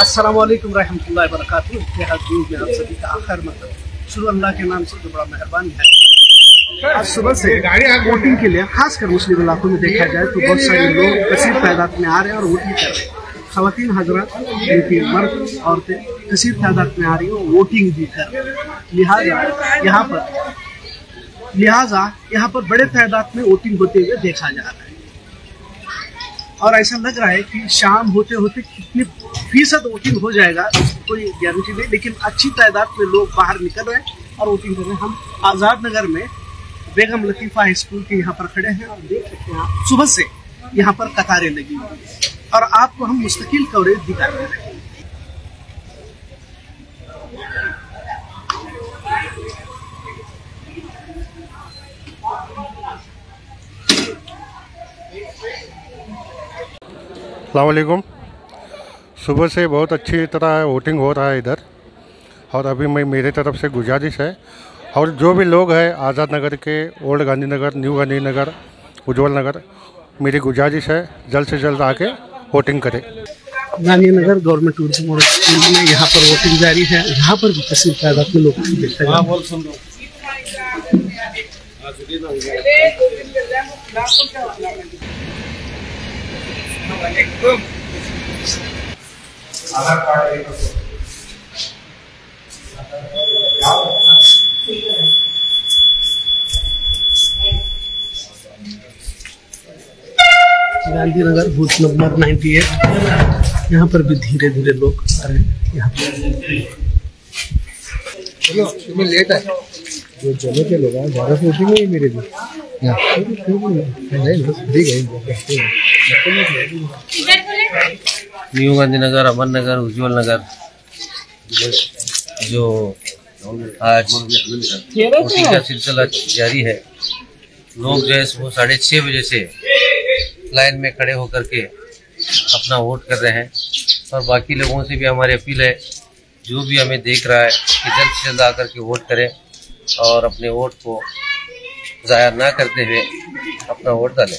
अस्सलाम वालेकुम रहमतुल्लाहि व बरकातहू। सभी का आखिर मतलब शुरू अल्लाह के नाम से जो बड़ा मेहरबान है। आज सुबह से वोटिंग के लिए, खासकर मुस्लिम इलाकों में देखा जाए तो बहुत सारे लोग कसीर तादाद में आ रहे हैं और वोटिंग कर रहे हैं। खातन हज़रत इनकी मर्द, औरतें कसीर तादाद में आ रही हैं वोटिंग भी कर रहे हैं। लिहाजा यहाँ पर, लिहाजा यहाँ पर बड़े तादाद में वोटिंग होते हुए देखा जा रहा है। और ऐसा लग रहा है कि शाम होते होते कितनी फ़ीसद वोटिंग हो जाएगा, कोई गारंटी नहीं, लेकिन अच्छी तादाद में लोग बाहर निकल रहे हैं और वोटिंग कर रहे हैं, हम आज़ाद नगर में बेगम लतीफ़ा हाई स्कूल के यहाँ पर खड़े हैं और देख सकते हैं आप, सुबह से यहाँ पर कतारें लगी हुई और आपको हम मुस्तकिल कवरेज दिखा रहे हैं। अलकुम सुबह से बहुत अच्छी तरह वोटिंग हो रहा है इधर। और अभी मैं मेरे तरफ़ से गुजारिश है। और जो भी लोग हैं आज़ाद नगर के ओल्ड गांधी नगर न्यू गांधी नगर उज्जवल नगर मेरी गुजारिश है जल्द से जल्द आके वोटिंग करें। Gandhi Nagar government tourism school में यहाँ पर वोटिंग जारी है। यहाँ पर भी कसीर तादाद में लोग देखा जा रहा है गांधीनगर बूथ नंबर 98 यहाँ पर भी धीरे धीरे लोग आ रहे हैं यहाँ पर चलो तुम्हें लेट है जो जमे के लोग यार ज़्यादा सोचेंगे मेरे लिए नहीं बस ठीक है न्यू गांधीनगर अमन नगर, उज्जवल नगर, जो आज वोटिंग का सिलसिला जारी है। लोग जो है वो साढ़े छः बजे से लाइन में खड़े होकर के अपना वोट कर रहे हैं और बाकी लोगों से भी हमारी अपील है, जो भी हमें देख रहा है कि जल्द से जल्द आकर के वोट करें और अपने वोट को ज़ाया ना करते हुए अपना वोट डालें।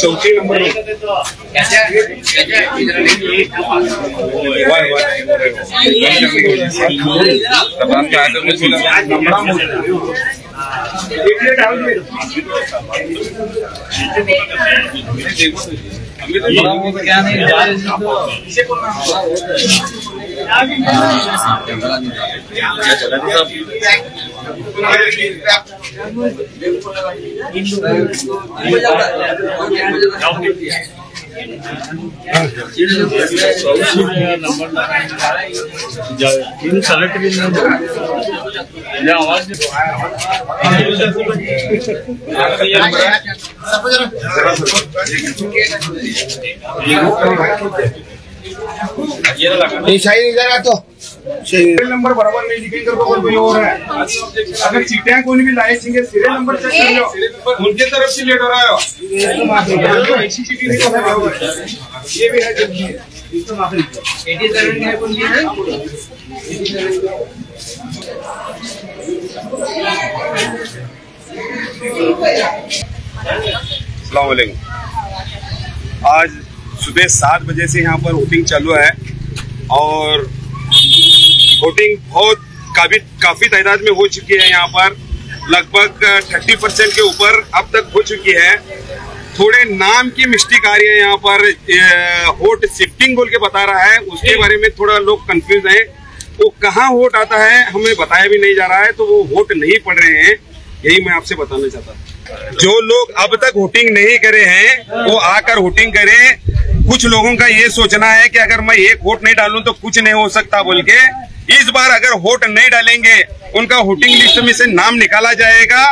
चौथी नंबर में वाह शाही इधर आ तो। सीरियल नंबर बराबर नहीं लिखेंगे तो कोई और है अगर चीटियाँ कोई भी लाए सीरियल नंबर चेक कर लो उनके तरफ़ से लेट हो रहा है। है। ये है आज सुबह सात बजे से यहाँ पर वोटिंग चालू है और वोटिंग बहुत काफ़ी काफ़ी तादाद में हो चुकी है यहाँ पर। लगभग थर्टी परसेंट के ऊपर अब तक हो चुकी है। थोड़े नाम की मिस्टेक आ रही है यहाँ पर। वोट शिफ्टिंग बोल के बता रहा है। उसके बारे में थोड़ा लोग कंफ्यूज हैं। वो कहाँ वोट आता है हमें बताया भी नहीं जा रहा है। तो वो वोट नहीं पड़ रहे हैं। यही मैं आपसे बताना चाहता हूँ। जो लोग अब तक वोटिंग नहीं करे हैं वो आकर वोटिंग करें। कुछ लोगों का ये सोचना है कि अगर मैं एक वोट नहीं डालूं तो कुछ नहीं हो सकता बोल के। इस बार अगर वोट नहीं डालेंगे उनका वोटिंग लिस्ट में से नाम निकाला जाएगा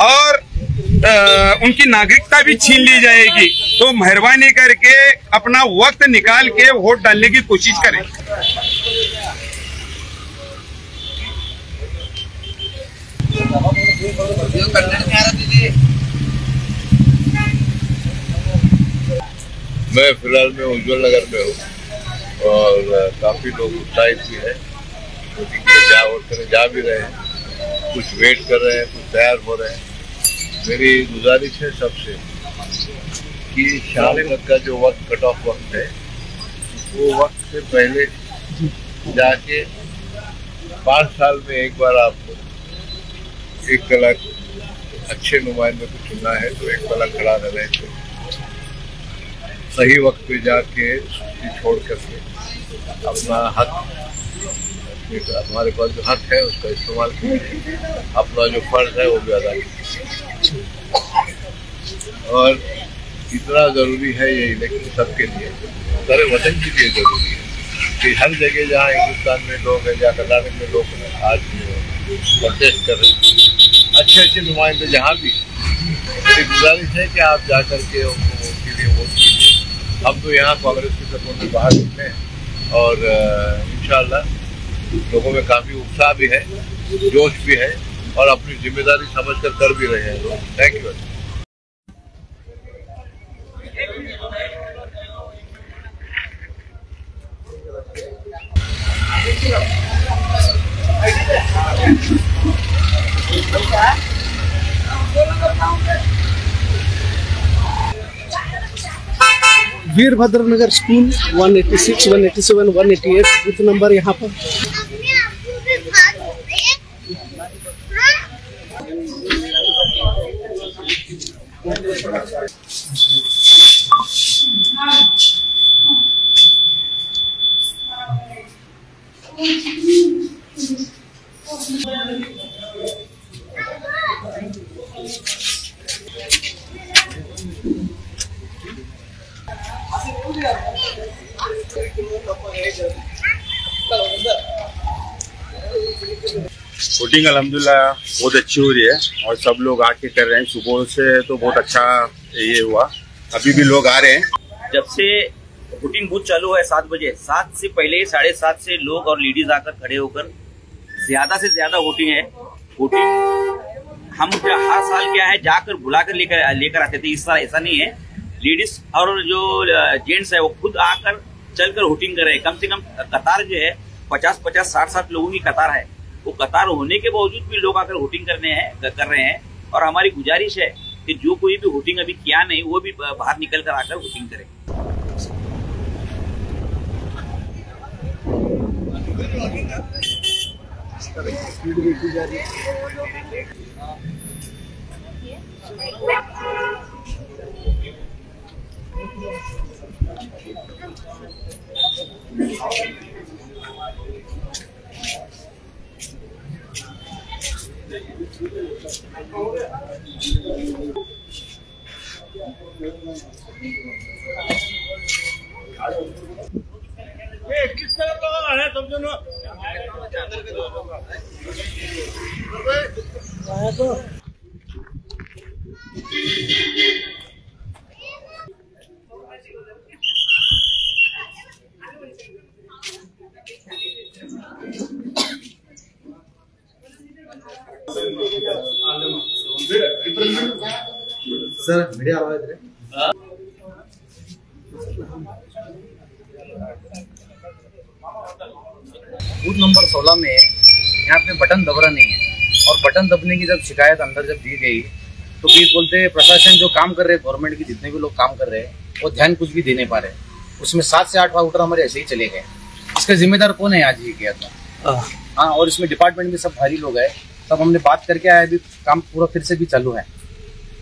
और आ, उनकी नागरिकता भी छीन ली जाएगी। तो मेहरबानी करके अपना वक्त निकाल के वोट डालने की कोशिश करें। मैं फ़िलहाल में उज्जवल नगर में हूँ और काफ़ी लोग उत्साहित भी है। वोटिंग के लिए जा वोट करने जा भी रहे हैं। कुछ वेट कर रहे हैं कुछ तैयार हो रहे हैं। मेरी गुजारिश है सबसे कि शाम तक का जो वक्त कट ऑफ़ वक्त है वो वक्त से पहले जाके पाँच साल में एक बार आपको एक कलाक अच्छे नुमाइंदे को चुनना है तो एक कला खड़ा रहना है। सही वक्त पे जाके छुट्टी छोड़ करके अपना हक हमारे पास जो हक है उसका इस्तेमाल अपना जो फ़र्ज़ है वो भी अदा कीजिए। और इतना ज़रूरी है ये इलेक्शन सबके लिए। सारे वतन के लिए ज़रूरी है कि हर जगह जहाँ हिंदुस्तान में लोग हैं जहाँ कर्नाटक में लोग हैं, आज प्रोटेस्ट कर रहे हैं। अच्छे अच्छे नुमाइंदे जहाँ भी मेरी गुजारिश है कि आप जा करके उनको उनके लिए वोट कीजिए। हम तो यहाँ कांग्रेस के सपोर्ट में बाहर निकले हैं। और इंशाल्लाह लोगों में काफ़ी उत्साह भी है जोश भी है और अपनी ज़िम्मेदारी समझकर कर भी रहे हैं thank you Veerbhadra Nagar school 186, 187, 188 booth number यहाँ पर। 哎。वोटिंग अलहमदिल्ला बहुत अच्छी हो रही है। और सब लोग आके कर रहे हैं। सुबह से तो बहुत अच्छा ये हुआ। अभी भी लोग आ रहे हैं। जब से वोटिंग बूथ चालू है सात बजे, सात से पहले, साढ़े सात से लोग और लेडीज़ आकर खड़े होकर ज़्यादा से ज़्यादा वोटिंग है। वोटिंग हम हर साल क्या है, जाकर बुलाकर लेकर लेकर आते थे। इस साल ऐसा नहीं है। लेडीज़ और जो जेंट्स है, वो खुद आकर चलकर वोटिंग कर रहे हैं। कम से कम कतार जो है, पचास पचास, साठ साठ लोगों की कतार है। वो कतार होने के बावजूद भी लोग आकर वोटिंग करने हैं कर रहे हैं। और हमारी गुजारिश है कि जो कोई भी वोटिंग अभी किया नहीं, वो भी बाहर निकल कर आकर वोटिंग करे मीडिया आवाज़ रहे बूथ नंबर 16 में यहाँ पे बटन दबरा नहीं है। और बटन दबने की जब शिकायत अंदर जब दी गई तो फिर बोलते प्रशासन जो काम कर रहे हैं गवर्नमेंट के जितने भी लोग काम कर रहे हैं वो ध्यान कुछ भी दे नहीं पा रहे उसमें सात से आठ वाउटर हमारे ऐसे ही चले गए। इसका जिम्मेदार कौन है आज ये किया था? हाँ और इसमें डिपार्टमेंट में सब भारी लोग हैं। तब हमने बात करके आया अभी काम पूरा फिर से भी चालू है।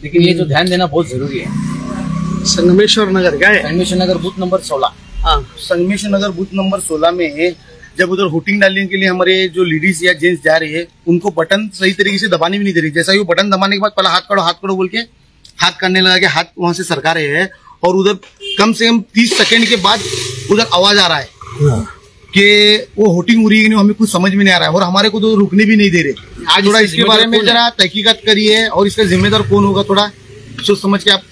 लेकिन ये जो ध्यान देना बहुत ज़रूरी है। संगमेश्वर नगर गए संगमेश्वर नगर बूथ नंबर सोलह। हाँ। संगमेश्वर नगर बूथ नंबर 16 में है जब उधर होटिंग डालने के लिए हमारे जो लेडीज़ या जेंट्स जा रहे हैं उनको बटन सही तरीके से दबाने भी नहीं दे रही। जैसा ही वो बटन दबाने के बाद पहला हाथ करो हाथ करो बोल के हाथ करने लगा के हाथ वहाँ से सरका रहे हैं और उधर कम से कम तीस सेकेंड के बाद उधर आवाज़ आ रहा है कि वो होटिंग हो रही है हमें कुछ समझ में नहीं आ रहा है और हमारे को तो रुकने भी नहीं दे रहे। आज थोड़ा इसके बारे में जरा तहकीकत करिए और इसका जिम्मेदार कौन होगा थोड़ा सोच समझ के आप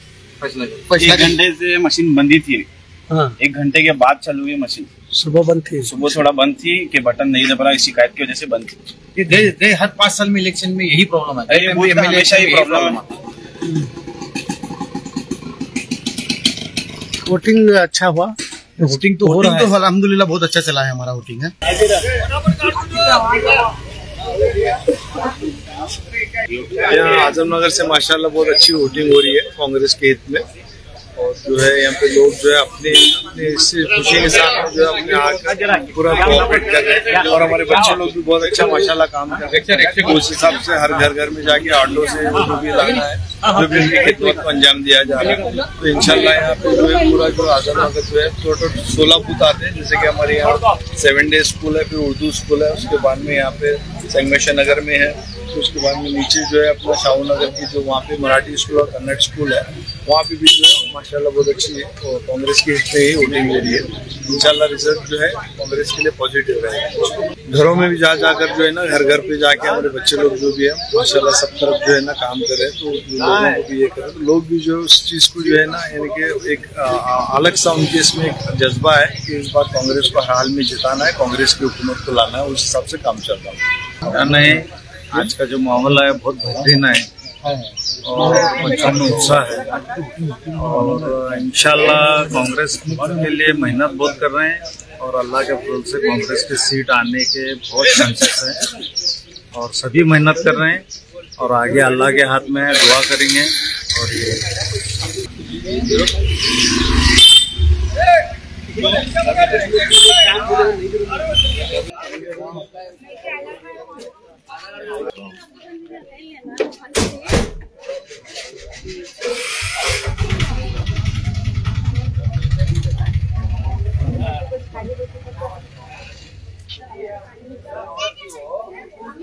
एक घंटे से मशीन बंदी थी हाँ। एक घंटे के बाद चालू हुई मशीन। सुबह बंद थी सुबह थोड़ा बंद थी कि बटन नहीं दबा इस शिकायत की वजह से बंद थी। ये गए गए हर पाँच साल में इलेक्शन में यही प्रॉब्लम है। में हमेशा ही प्रॉब्लम है। वोटिंग अच्छा हुआ? वोटिंग तो हो रहा है तो अलहमदुलिल्लाह बहुत अच्छा चला है हमारा वोटिंग है। यहाँ आजमनगर से माशाल्लाह बहुत अच्छी वोटिंग हो रही है कांग्रेस के हित में। और जो है यहाँ पे लोग जो है अपने अपने इससे खुशी के साथ जो है अपने पूरा कोऑपरेट कर रहे हैं। और हमारे बच्चे लोग भी बहुत अच्छा माशाल्लाह काम कर रहे हैं। उस हिसाब से हर घर घर में जाके ऑटो से वो जो भी लाना है जो भी उनकी खिदमत को अंजाम दिया जा रहा है। तो इंशाल्लाह यहाँ पे जो है पूरा जो आजमनगर जो है टोटल सोलह बूथ आते हैं जैसे कि हमारे यहाँ सेवन डे स्कूल है फिर उर्दू स्कूल है उसके बाद में यहाँ पे संगमेश्वर नगर में है। फिर उसके बाद में नीचे जो है अपना शाहू नगर की जो वहाँ पे मराठी स्कूल और कन्नड़ स्कूल है, वहाँ पे भी जो है, माशाल्लाह बहुत अच्छी है। और कांग्रेस की में ही वोटिंग हो रही है। इंशाल्लाह रिज़ल्ट जो है, कांग्रेस के लिए पॉजिटिव रहेगा। घरों में भी जा जाकर जो है ना घर घर पे जाके हमारे बच्चे लोग जो भी है, माशाल्लाह सब तरफ़ जो है ना काम कर रहे हैं तो लोगों को भी ये करें। तो लोग भी जो उस चीज़ को जो है ना, यानी कि एक अलग सा उनके इसमें एक जज्बा है कि इस बार कांग्रेस को हर हाल में जिताना है, कांग्रेस की हुकूमत को लाना है, उस हिसाब से काम चल रहा है। नहीं आज का जो माहौल है, बहुत बेहतरीन है। और बच्चों उत्साह है। और इंशाल्लाह कांग्रेस के लिए मेहनत बहुत कर रहे हैं। और अल्लाह के फजल से कांग्रेस की सीट आने के बहुत चांसेस हैं। और सभी मेहनत कर रहे हैं। और आगे अल्लाह के हाथ में दुआ करेंगे। और ये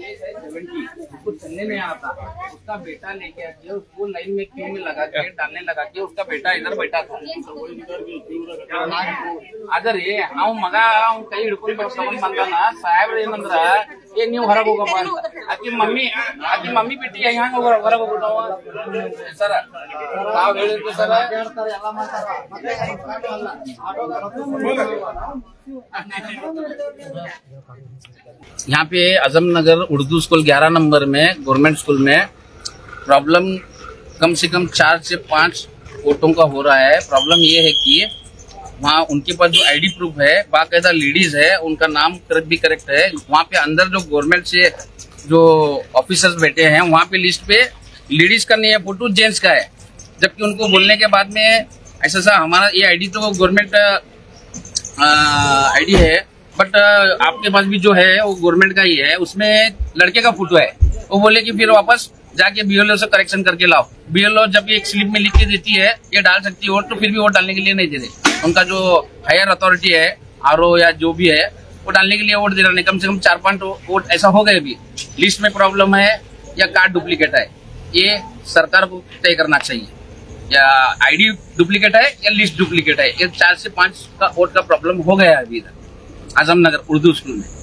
उसको चलने नहीं आता उसका बेटा लेके आके उसको लाइन में क्यू में लगा के डालने लगा के उसका बेटा इधर बैठा था ಅದ ರೀ ಅವ್ ಮಗ ಅವ್ ಕೈ ಹಿಡ್ಕೊಂಡ್ ತಗೊಂಡ್ ಬಂದಾನ ಸಾಹೇಬ್ರ ಏನಂದ್ರ ಏ ನೀವ್ ಹೊರಗ್ ಹೋಗಪ್ಪ ಅಂತ ಆಕಿ ಮಮ್ಮಿ ಆಕಿ ಮಮ್ಮಿ ಬಿಟ್ಟಿ ಹೆಂಗ್ ಹೊರಗ್ ಹೋಗ್ಬಿಟ್ಟವ ಸರ ನಾವ್ ಹೇಳಿದ್ವಿ ಸರ यहाँ पे आजम नगर उर्दू स्कूल 11 नंबर में गवर्नमेंट स्कूल में प्रॉब्लम कम से कम चार से पाँच ऑटो का हो रहा है। प्रॉब्लम ये है कि वहाँ उनके पास जो आईडी प्रूफ है, बाकायदा लेडीज़ है, उनका नाम भी करेक्ट है। वहाँ पे अंदर जो गवर्नमेंट से जो ऑफिसर्स बैठे हैं, वहाँ पे लिस्ट पे लेडीज़ का नहीं है फ़ोटो जेंट्स का है। जबकि उनको बोलने के बाद में ऐसा सा हमारा ये आईडी तो गवर्नमेंट आईडी है बट आपके पास भी जो है, वो गवर्नमेंट का ही है। उसमें लड़के का फ़ोटो है। वो बोले कि फिर वापस जाके बीएलओ से करेक्शन करके लाओ। बीएलओ जब एक स्लिप में लिख के देती है, ये डाल सकती है वोट तो फिर भी वोट डालने के लिए नहीं दे रहे। उनका जो हायर अथॉरिटी है आरओ या जो भी है, वो डालने के लिए वोट दे रहे नहीं कम से कम चार पाँच वोट ऐसा हो गए अभी। लिस्ट में प्रॉब्लम है या कार्ड डुप्लीकेट है? ये सरकार को तय करना चाहिए। या आईडी डुप्लीकेट है या लिस्ट डुप्लीकेट है? ये चार से पाँच का वोट का प्रॉब्लम हो गया है अभी इधर। आजमनगर, उर्दू स्कूल में।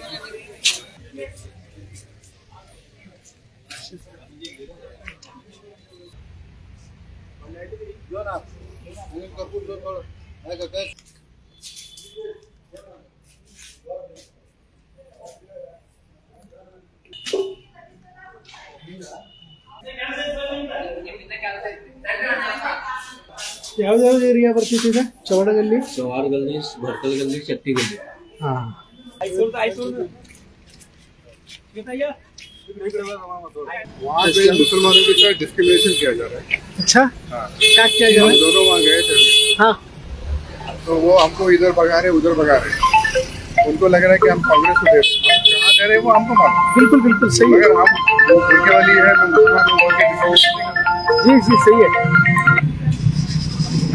ಯಾವ್ದಾವ್ದು ಏರಿಯಾ ಬರ್ತಿತ್ತು ಈಗ ಚವಾಡ ಗಲ್ಲಿ ಚವಾಡ ಗಲ್ಲಿ ಭರ್ಕಲ್ ಗಲ್ಲಿ ಶಕ್ತಿ ಗಲ್ಲಿ ಹಾ वहाँ पे मुसलमानों के साथ डिस्क्रिमिनेशन किया जा रहा है। अच्छा? हाँ। क्या किया जा रहा है? दोनों वहाँ गए थे। हाँ। तो वो हमको इधर भगा रहे उधर भगा रहे। उनको लग रहा है कि हम कांग्रेस को दे रहे हैं। कहाँ हैं वो हमको मालूम बिल्कुल बिल्कुल सही है। हम वो भूखे वाली है मैं मुसलमान जी जी सही है।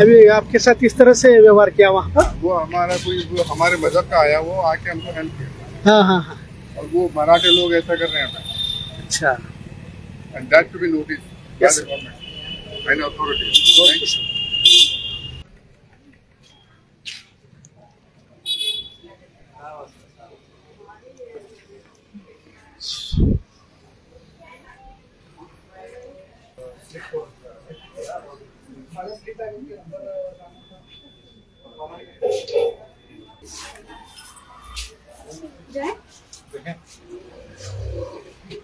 अभी आपके साथ किस तरह से व्यवहार किया वहाँ पर? वो हमारा कोई हमारे मज़हब का आया वो आके हमको हेल्प किया। हाँ हाँ हाँ। और वो मराठे लोग ऐसा कर रहे हैं। अच्छा। And that to be notice Yes.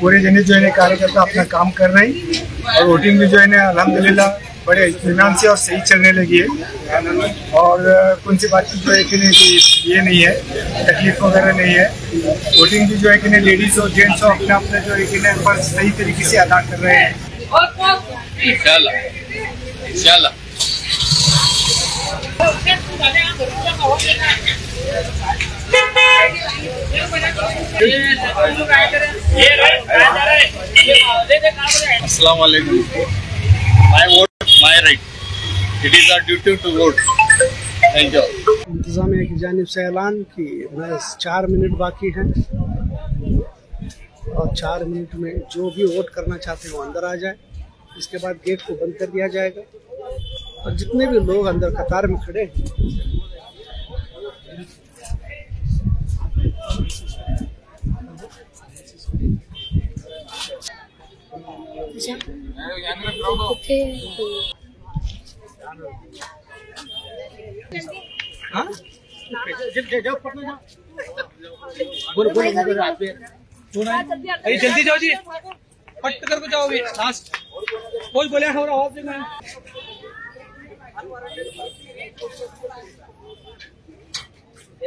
पूरे जने जो है कार्यकर्ता अपना काम कर रहे हैं और वोटिंग भी जो है ना अलहमदिल्ला बड़े इतमान से और सही चलने लगी है। और कौन सी बात की जो है कि नहीं कि ये नहीं है तकलीफ़ वगैरह नहीं है। वोटिंग भी जो है कि नहीं लेडीज़ और जेंट्स और अपना अपना जो है कि नहीं फ़र्ज़ सही तरीके से अदा कर रहे हैं। इंशाल्लाह इंशाल्लाह। इंतजामिया की जानब से ऐलान कि बस चार मिनट बाकी हैं और चार मिनट में जो भी वोट करना चाहते हैं वो अंदर आ जाए। इसके बाद गेट को बंद कर दिया जाएगा। और जितने भी लोग अंदर कतार में खड़े हैं जल्दी जाओ जी फट करके जाओ अभी लास्ट कोई बोले हमारा आवाज़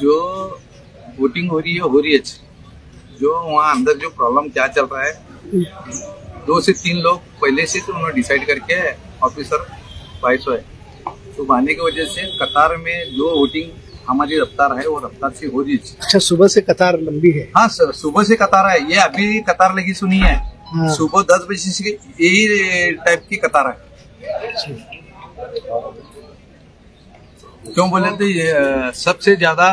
जो वोटिंग हो रही है, हो रही है जो वहाँ अंदर जो प्रॉब्लम क्या चल रहा है, दो से तीन लोग पहले से तो उन्होंने डिसाइड करके ऑफिसर वाइस है तो आने की वजह से कतार में जो वोटिंग हमारी रफ्तार है वो रफ्तार से हो रही है। अच्छा सुबह से कतार लंबी है? हाँ सर सुबह से कतार है। ये अभी कतार लगी सुनी है। हाँ। सुबह दस बजे से यही टाइप की कतार है। क्यों बोले तो ये सबसे ज़्यादा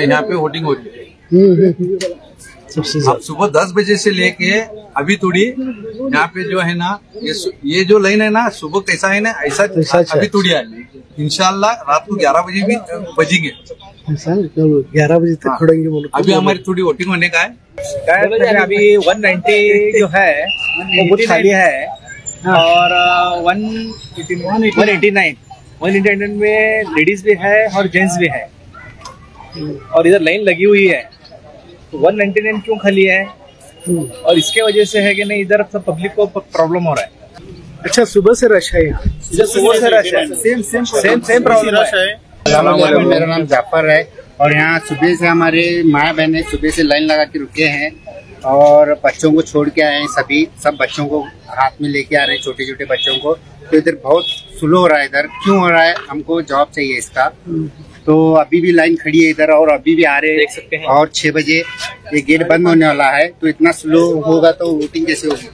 यहाँ पे वोटिंग हो रही है। सुबह दस बजे से लेके अभी थोड़ी यहाँ पे जो है ना ये ये जो लाइन है ना सुबह कैसा है ना ऐसा अभी थोड़ी है। इंशाल्लाह रात को ग्यारह बजे भी बजेंगे। ग्यारह बजे तक खड़ेंगे बोलो। अभी हमारी थोड़ी वोटिंग होने का है। अभी 190 जो है वो बूथ खाली है। और one one eighty nine one eighty nine में लेडीज़ भी है और जेंट्स भी है। और इधर लाइन लगी हुई है। तो वन नाइन्टी नाइन क्यों खाली है? और इसके वजह से है कि नहीं इधर सब पब्लिक को प्रॉब्लम हो रहा है। अच्छा सुबह से रश है यहाँ? सुबह से रश है? Same same same same problem है। मेरा नाम जाफ़र है। और यहाँ सुबह से हमारे माँ बहने सुबह से लाइन लगा के रुके हैं। और बच्चों को छोड़ के आए हैं सभी। सब बच्चों को हाथ में लेके आ रहे हैं छोटे छोटे बच्चों को। तो इधर बहुत स्लो हो रहा है इधर। क्यों हो रहा है? हमको जॉब चाहिए इसका। तो अभी भी लाइन खड़ी है इधर और अभी भी आ रहे देख सकते हैं। और छह बजे ये गेट बंद होने वाला है तो इतना स्लो होगा तो वोटिंग कैसे होगी?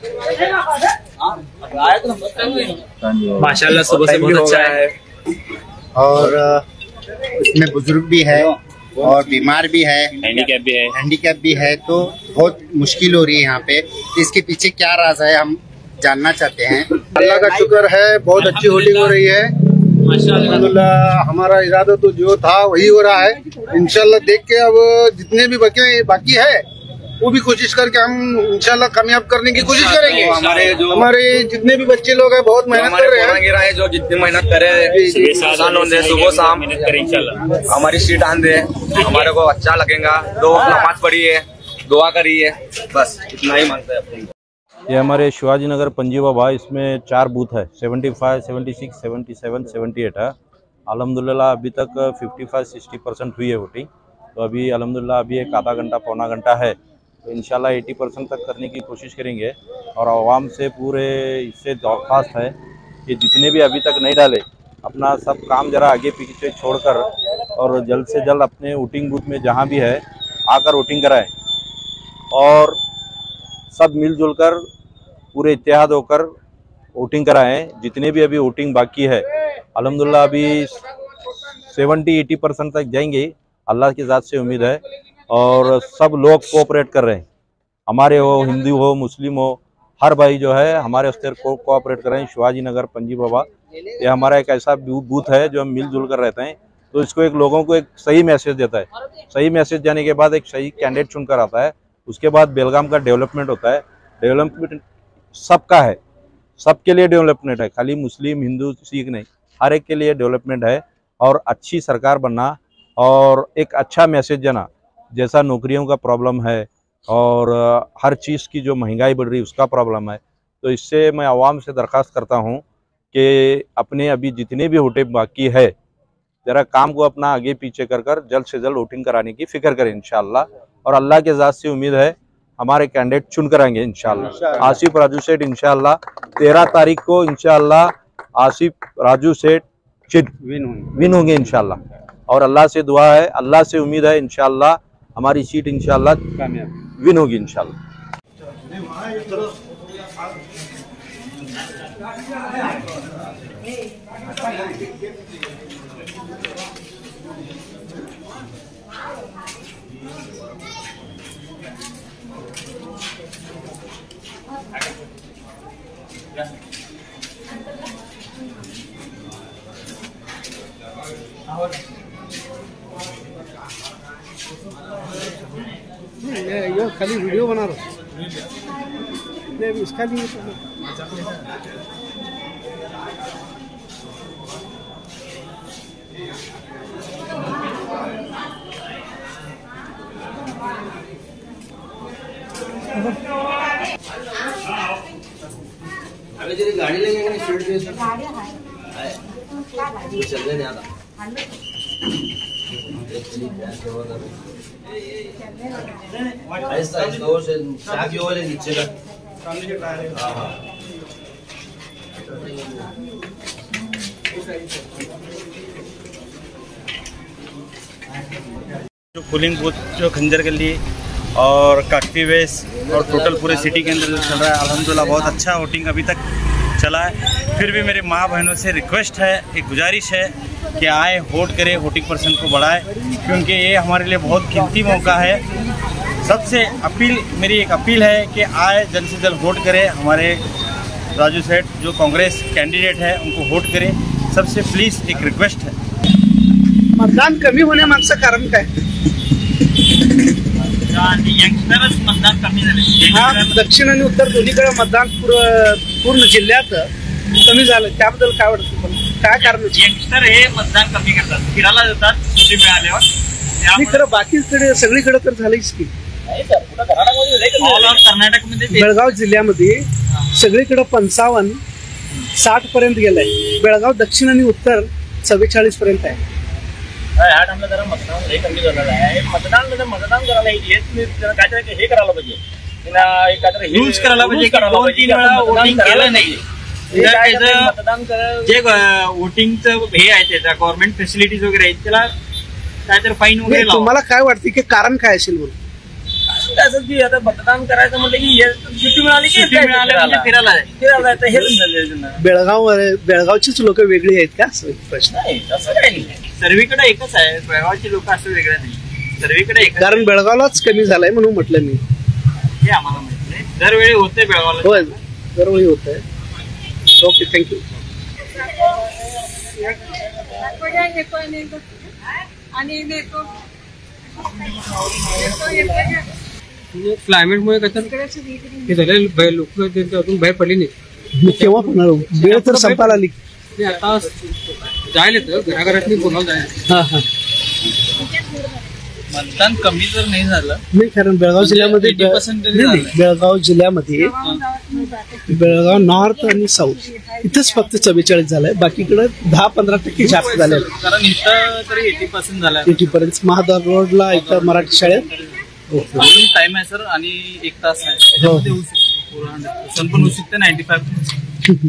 माशाल्लाह सुबह से बहुत अच्छा है। और इसमें बुज़ुर्ग भी है और बीमार भी है। हैंडीकैप भी है। हैंडीकैप भी है तो बहुत मुश्किल हो रही है यहाँ पे। इसके पीछे क्या राज है हम जानना चाहते हैं। अल्लाह का शुक्र है बहुत अच्छी वोटिंग हो रही है। अल्हम्दुलिल्लाह हमारा इरादा तो जो था वही हो रहा है। इनशाला देख के अब जितने भी बाकी बाकी है वो भी कोशिश करके हम इंशाल्लाह कामयाब करने की कोशिश करेंगे। हमारे जो- हमारे जितने भी बच्चे लोग हैं बहुत मेहनत कर रहे हैं। है जो जितनी मेहनत करे हैं सुबह शाम हमारी सीट आन दे हमारे को अच्छा लगेगा। दो नमाज़ पढ़ी है दुआ करी है बस इतना ही मांगते हैं अपने। ये हमारे शिवाजी नगर पंजीवा भाई इसमें चार बूथ है 75, 76, 77, 78 है। अलहमदिल्ला अभी तक 55, 60 परसेंट हुई है वोटिंग तो अभी अलहमदिल्ला अभी एक आधा घंटा पौना घंटा है तो इंशाल्लाह 80 परसेंट तक करने की कोशिश करेंगे और आवाम से पूरे इससे दरख्वास्त है कि जितने भी अभी तक नहीं डाले अपना सब काम ज़रा आगे पीछे छोड़कर और जल्द से जल्द अपने वोटिंग बूथ में जहाँ भी है आकर वोटिंग कराएँ। और सब मिलजुल कर पूरे इतिहाद होकर वोटिंग कराएँ। जितने भी अभी वोटिंग बाकी है अल्हम्दुलिल्लाह अभी सेवेंटी एटी परसेंट तक जाएँगे। अल्लाह की ज़ात से उम्मीद है और सब लोग कोऑपरेट कर रहे हैं। हमारे हो, हिंदू हो, मुस्लिम हो, हर भाई जो है हमारे उस को कोऑपरेट कर। रहे हैं शिवाजी नगर पंजी बाबा, ये हमारा एक ऐसा बूथ है जो हम मिलजुल कर रहते हैं। तो इसको एक लोगों को एक सही मैसेज देता है। सही मैसेज जाने के बाद एक सही कैंडिडेट चुनकर आता है। उसके बाद बेलगाम का डेवलपमेंट होता है। डेवलपमेंट सबका है। सबके लिए डेवलपमेंट है। खाली मुस्लिम, हिंदू, सिख नहीं। हर एक के लिए डेवलपमेंट है और अच्छी सरकार बनना और एक अच्छा मैसेज देना। जैसा नौकरियों का प्रॉब्लम है और हर चीज़ की जो महँगाई बढ़ रही है, उसका प्रॉब्लम है। तो इससे मैं आवाम से दरख्वास्त करता हूँ कि अपने अभी जितने भी वोटें बाकी है, ज़रा काम को अपना आगे पीछे कर कर जल्द से जल्द वोटिंग कराने की फ़िक्र करें, इंशाल्लाह। और अल्लाह के ज़ात से उम्मीद है हमारे कैंडिडेट चुन कराएँगे इंशाल्लाह। आसिफ राजू सेठ इंशाल्लाह। तेरह तारीख को इंशाल्लाह आसिफ राजू सेठ विन होंगे। इनशाला और अल्लाह से दुआ है अल्लाह से उम्मीद है इनशाला हमारी सीट कामयाब। विन होगी ये ये खाली वीडियो बना रहा हूँ। नहीं, इसका लिए तो अभी तेरी गाड़ी लेंगे स्पीड पे चलने नहीं आता का जो पोलिंग बूथ जो खंजर गली और काकती वेस और टोटल पूरे सिटी के अंदर जो चल रहा है, अल्हम्दुलिल्लाह, बहुत अच्छा वोटिंग अभी तक चला है। फिर भी मेरे माँ बहनों से रिक्वेस्ट है, एक गुजारिश है कि आए, वोट करें, वोटिंग परसेंट को बढ़ाए, क्योंकि ये हमारे लिए बहुत कीमती मौका है। सबसे अपील, मेरी एक अपील है कि आए, जल्द से जल्द वोट करें। हमारे राजू सेठ, जो कांग्रेस कैंडिडेट है, उनको वोट करें। सबसे प्लीज़ एक रिक्वेस्ट है। मतदान कमी होने होण्यामागचं कारण काय? मतदान कमी हा, दक्षिण उत्तर दोन्हीकडे मतदान पूर्ण जिल्ह्यात कमी झालं. त्याबद्दल काय? काय कारण यंगस्टर हे मतदान कमी करतात. फिरायला जातात सुट्टी मिळाल्यावर. खरं बाकीकडे सगळीकडे तर झालंच की. कर्नाटकमध्ये बेळगाव जिल्ह्यामध्ये सगळीकडे पंचावन्न साठ पर्यंत गेलंय. बेळगाव दक्षिण आणि उत्तर चव्वेचाळीस पर्यंत आहे. ह्या टाइमला जरा मतदान हे कमी झालेलं आहे. मतदान मतदान करायला हे काहीतरी हे करायला पाहिजे. काहीतरी हे- करायला पाहिजे करायला पाहिजे. हे त्याचं- जे वोटिंगचं हे आहे त्याचा गव्हर्नमेंट फॅसिलिटीज वगैरे आहेत त्याला काहीतरी फाईन वगैरे तुम्हाला काय वाटते की कारण काय असेल म्हणून? असं की आता मतदान करायचं म्हटलं की हे सुट्टी मिळाली की सुट्टी मिळाली म्हणजे फिरायला. फिरायला हे. बेळगाव बेळगावचीच लोक वेगळी आहेत का? असं एक प्रश्न. नाही तसं काही नाही. सर्वीकडे एकच आहे बेळगावचे लोक असं वेगळे नाही. सर्वीकडे एकच कारण बेळगावलाच कमी झालाय म्हणून म्हटलं मी. हे आम्हाला माहिती नाही. दरवेळी होते बेळगावला. होय दरवेळी होत आहे ओके आणि नेतो क्लायमेटमुळे कसं हे झालं लोक अजून बाहेर पडले नाही। केव्हा होणार वेळ तर संपायला आली आता जायला येतं घराघरातली बोलावं जायला हा। हा मतदान कमी जर नाही झालं। नाही कारण बेळगाव जिल्ह्यामध्ये 80% तरी नाही, नाही, झालंय. बेळगाव जिल्ह्यामध्ये बेळगाव नॉर्थ आणि साऊथ. इथंच फक्त चव्वेचाळीस झालंय. बाकीकडे दहा पंधरा टक्के जास्त झालेलं आहे कारण इथं तरी एटी पर्सेंट झालं एटी पर्यंत महाद्वार रोडला इथं मराठी शाळेत. टाइम आहे सर आणि एक तास आहे. त्याच्यामध्ये होऊ शकतो. पूर्ण 100% पण होऊ शकते नाईन्टी फाईव्ह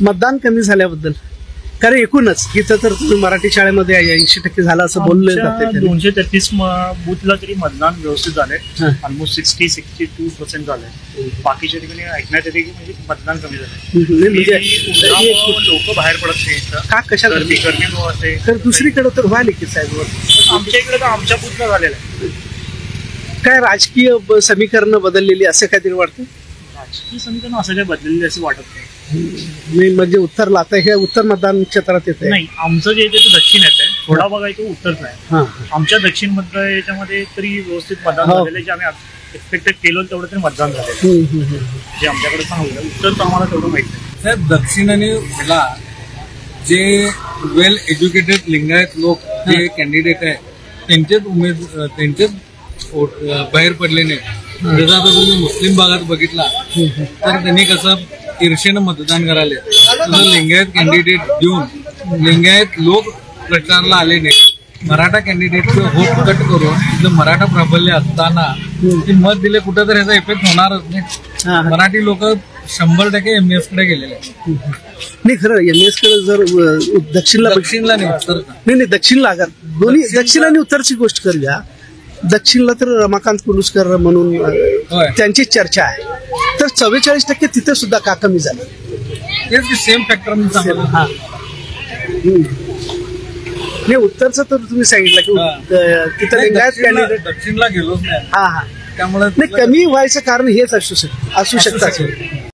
मतदान कमी झाल्याबद्दल. कारण एकूणच इथं तर तुम्ही मराठी शाळेमध्ये ऐंशी टक्के झालं असं बोललं जाते. दोनशे तेहतीस बुथला तरी मतदान व्यवस्थित झालंय. Almost sixty sixty two percent झालंय. बाकीच्या ठिकाणी ऐकण्यात येते की म्हणजे मतदान कमी नाही, म्हणजे लोक बाहेर पडत नाही. का कशा गर्दी गर्दीमुळे असे तर दुसरीकडे तर व्हायला की साहेब. आमच्या इकडे तर आमच्या बुथला झालेलं आहे. काय राजकीय समीकरणं बदललेली असं काहीतरी वाटतं? राजकीय समीकरण असं काही बदललेलं असं वाटत नाही. नाही म्हणजे उत्तरला आता हे उत्तर मतदान क्षेत्रात येत आहे नाही आमचं जे येते ते दक्षिण येत आहे थोडा बघायचं उत्तरच आहे. हा. आमच्या दक्षिण मधल्या याच्यामध्ये तरी व्यवस्थित मतदान हो. झालेलं आहे. जे आम्ही एक्सपेक्टेड केलं तेवढं तरी मतदान झालेलं आहे. जे आमच्याकडे आहे उत्तर तर आम्हाला तेवढं माहीत नाही. साहेब दक्षिण आणि ह्याला जे वेल एज्युकेटेड लिंगायत लोक जे कॅन्डिडेट आहे त्यांचेच उमेद त्यांचेच बाहेर पडले नाही जसं आता तुम्ही मुस्लिम भागात बघितला तर त्यांनी कसं ईर्षेनं मतदान करायला. तसं लिंगायत कॅन्डिडेट देऊन लिंगायत लोक प्रचारला आले नाही. मराठा कॅन्डिडेटचं होत कट करून तिथं मराठा प्राबल्य असताना ते मत दिले कुठं तर ह्याचा इफेक्ट होणारच नाही. मराठी लोक शंभर टक्के एमएसकडे गेलेले. नाही खरं एम एसकडे जर दक्षिणला दक्षिणला नाही उत्तर. नाही नाही दक्षिणला दोन्ही दक्षिण आणि उत्तरची गोष्ट करूया. दक्षिणला तर रमाकांत कुलुसकर म्हणून त्यांची चर्चा आहे. तर चव्वेचाळीस टक्के तिथे सुद्धा का कमी झालं? तेच सेम फॅक्टर हा. नाही उत्तरचं तर तुम्ही सांगितलं की तिथं लिंगायत कॅन्डिडेट दक्षिणला नाही. हा हा. त्यामुळे नाही कमी व्हायचं कारण हेच असू शक असू शकतं.